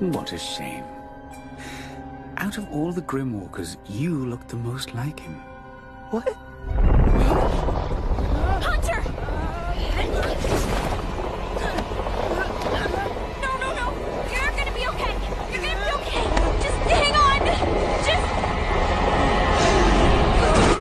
What a shame. Out of all the Grimwalkers, you look the most like him. What?